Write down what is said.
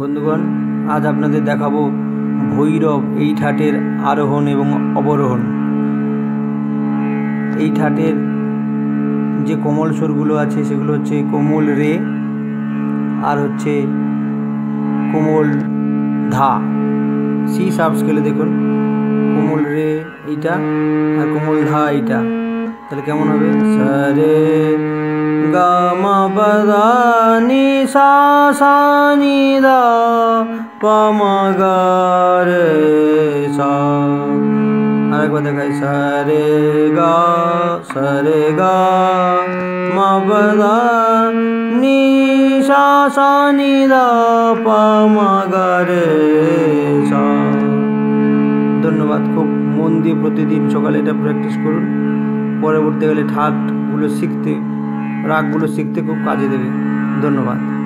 বন্ধুগণ, আজ আপনাদের দেখাবো ভৈরব এই ঠাটের আরোহণ এবং অবরোহণ। এই ঠাটের যে কোমল সুরগুলো আছে, সেগুলো হচ্ছে কোমল রে আর হচ্ছে কোমল ধা। সি সাব স্কেলে দেখুন, কোমল রে এইটা আর কোমল ধা এইটা। তাহলে কেমন হবে? সরে গা মা পদা নি সা সা নি দা প ম গা রে সা। আরেকবার দেখাই, সরে গা সরে গা মা পদা নি সা সা নি দা প ম গা রে সা। ধন্যবাদ, খুব মন দিয়ে প্রতিদিন সকালে এটা প্র্যাকটিস করুন। পরবর্তীকালে ঠাটগুলো শিখতে, রাগগুলো শিখতে খুব কাজে দেবে। ধন্যবাদ।